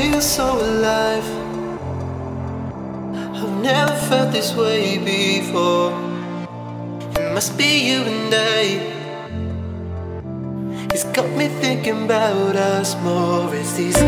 feel so alive. I've never felt this way before. It must be you and I. It's got me thinking about us more. It's these